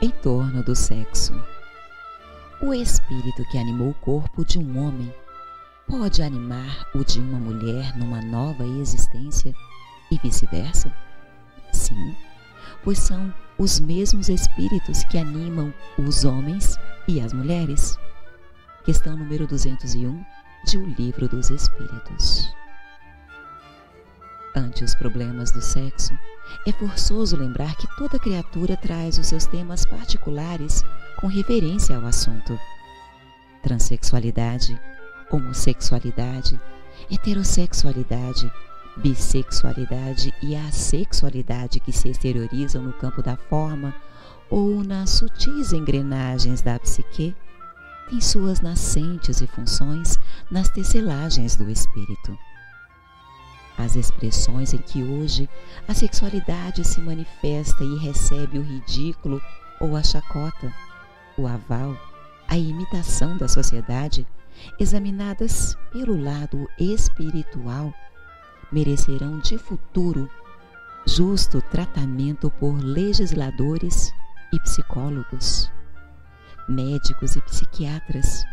em torno do sexo. O espírito que animou o corpo de um homem pode animar o de uma mulher numa nova existência e vice-versa? Sim, pois são os mesmos espíritos que animam os homens e as mulheres. Questão número 201 de O Livro dos Espíritos. Ante os problemas do sexo, é forçoso lembrar que toda criatura traz os seus temas particulares com referência ao assunto. Transsexualidade, homossexualidade, heterossexualidade, bissexualidade e assexualidade que se exteriorizam no campo da forma ou nas sutis engrenagens da psique, têm suas nascentes e funções nas tecelagens do espírito. As expressões em que hoje a sexualidade se manifesta e recebe o ridículo ou a chacota, o aval, a imitação da sociedade, examinadas pelo lado espiritual, merecerão de futuro justo tratamento por legisladores e psicólogos, médicos e psiquiatras,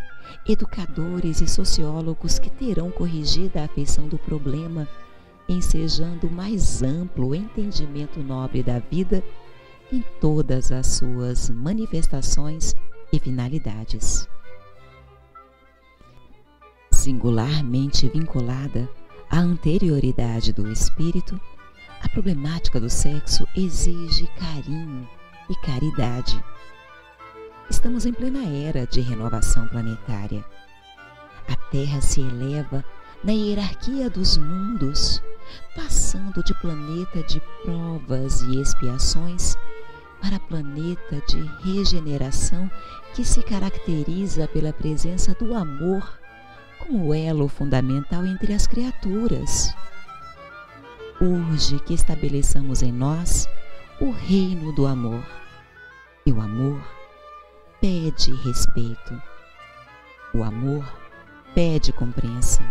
educadores e sociólogos que terão corrigida a afeição do problema ensejando mais amplo entendimento nobre da vida em todas as suas manifestações e finalidades. Singularmente vinculada à anterioridade do espírito, a problemática do sexo exige carinho e caridade. Estamos em plena era de renovação planetária. A Terra se eleva na hierarquia dos mundos passando de planeta de provas e expiações para planeta de regeneração que se caracteriza pela presença do amor como elo fundamental entre as criaturas. Urge que estabeleçamos em nós o reino do amor. E o amor pede respeito. O amor pede compreensão.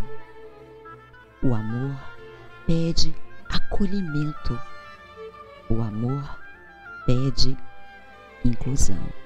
O amor pede acolhimento. O amor pede inclusão.